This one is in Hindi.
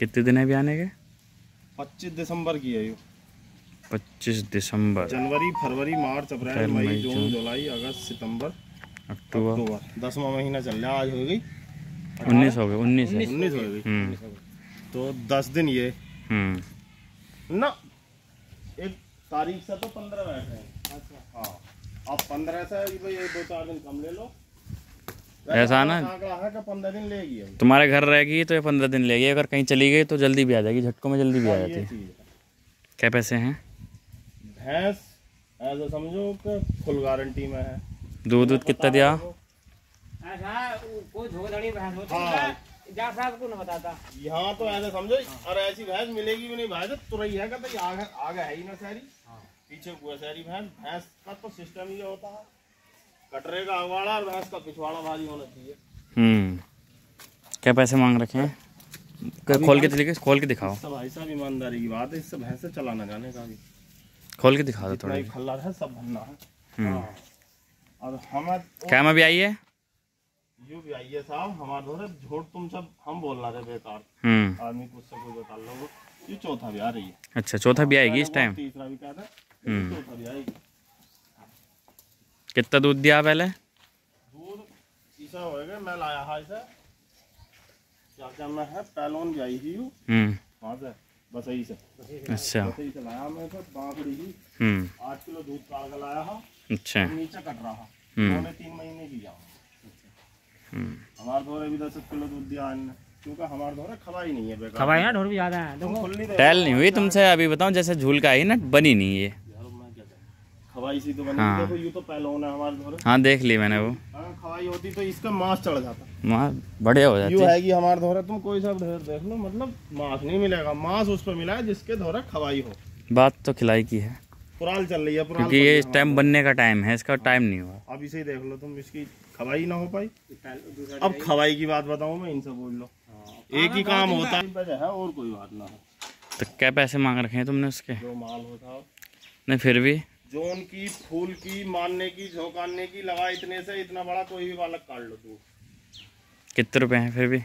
कितने दिन है भी आने के? पच्चीस दिसंबर की है ये। पच्चीस दिसंबर। जनवरी फरवरी मार्च अप्रैल मई जून। जुलाई अगस्त सितंबर अक्टूबर। दसवा महीना चल रहा आज हो गई। उन्नीस हो गए उन्नीस उन्नीस हो गई। हम्म। तो दस दिन ये। हम्म। ना एक तारीख से तो पंद्रह बैठे हैं। हाँ। अब पंद्रह से भाई दो चार दिन कम ले लो। ऐसा ना? है तुम्हारे घर रहेगी तो ये पंद्रह दिन लेगी अगर कहीं चली गई तो जल्दी भी आ जाएगी। झटकों में जल्दी भी आ हाँ, जाती है। क्या पैसे हैं? भैंस ऐसा समझो कि फुल गारंटी में है। दूध दूध कितना दिया? होती हाँ। है। जाफरात को न बताता। यहाँ तो ऐसे समझो और ऐसी भैंस मिलेगी भी नहीं। भैंस तुरई है आगे है ही ना शहरी। पीछे हुआ शहरी भैंस। भैंस का तो सिस्टम ये होता है। कटरे का अगवाड़ा और भैंस का पिछवाड़ा बाजी होना चाहिए। हम्म। क्या पैसे मांग रखे हैं? खोल के दिखे खोल के दिखाओ। सब भाई साहब ईमानदारी की बात है इससे भैंसे चलाना जाने का भी। खोल के दिखा दो थोड़ा खल्ला है सब भरना है। हम्म। हाँ। और हमें क्या में भी आई है? यू भी आइए साहब हमारे धोरे झूठ तुम सब हम बोल रहे थे बेकार। हम्म। आदमी कुछ से कोई बता लो। ये चौथा भी आ रही है। अच्छा चौथा भी आएगी इस टाइम तीसरा भी कहते हैं हम्म। चौथा भी आएगी। कितना दूध दिया पहले? दूध ऐसा होएगा मैं लाया हा इसे। क्या क्या मैं है पैलोन आई ही हूँ। हम्म। बस यही से। अच्छा। बस यही से लाया मैं तो बांकड़ी ही हम्म। आठ किलो दूध काट के लाया हा अच्छा। नीचे कट रहा हम्म। पौने तीन महीने की जाओ हम्म। हमारे धोरे भी दस किलो दूध दिया इनने। क्योंकि हमारे धोरे खवाई नहीं है बेकार। खबाई ना ढोर भी ज़्यादा है। देखो। टैल नहीं हुई तुमसे अभी बताऊँ जैसे झूल का आई ना बनी नहीं मैं करूँ? खवाई सी तो बनी हाँ। देखो यू तो पैलोन है हमारे धोरे हाँ देख ली मैंने वो। अगर खवाई होती तो इसका मांस चढ़ जाता। वहाँ बढ़िया हो जाती। है कि हमारे धोरे तुम कोई सा ढेर देख लो मतलब मांस नहीं मिलेगा। मांस उस पर मिला है जिसके धोरे खवाई हो। बात तो खिलाई की है। पुराल चल रही है पुराल क्योंकि ये इस टाइम बनने का टाइम है इसका टाइम नहीं हुआ। अब इसे ही देख लो तुम इसकी खवाई ना हो पाई। अब खवाई की बात बताऊँ मैं इनसे बोल लो। एक ही काम होता है और कोई बात ना हो। तो क्या पैसे मांग रखे हैं तुमने उसके? जो माल होता है। नहीं फिर भी? जोन की फूल की मारने की, झोंकाने की, लगा इतने से इतना बड़ा कोई भी बालक काट लो तू। कितने रुपए हैं फिर भी?